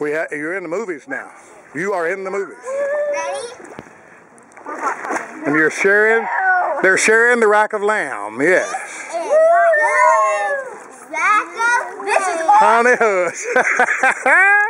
We ha- you're in the movies now. You are in the movies. Ready? And you're sharing, they're sharing the rack of lamb, yes. This is Honey Hush.